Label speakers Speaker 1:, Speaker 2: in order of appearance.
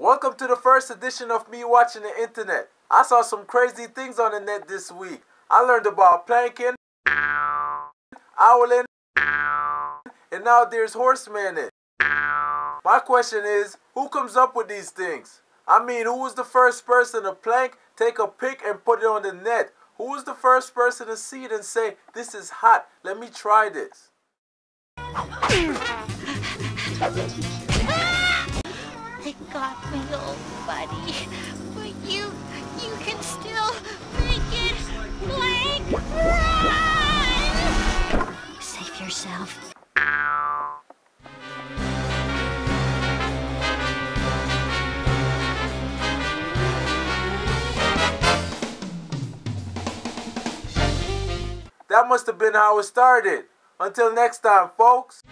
Speaker 1: Welcome to the first edition of me watching the internet. I saw some crazy things on the net this week. I learned about planking, owling, and now there's horsemanning. My question is, who comes up with these things? I mean, who was the first person to plank, take a pic, and put it on the net? Who was the first person to see it and say, this is hot, let me try this?
Speaker 2: Got me, old buddy. But you, you can still make it run! Save yourself.
Speaker 1: That must have been how it started. Until next time, folks.